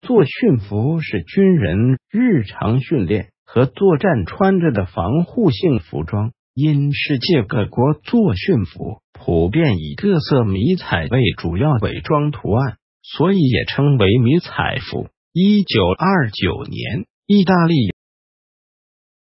作训服是军人日常训练和作战穿着的防护性服装因世界各国作训服普遍以各色迷彩为主要伪装图案所以也称为迷彩服。一九二九年意大利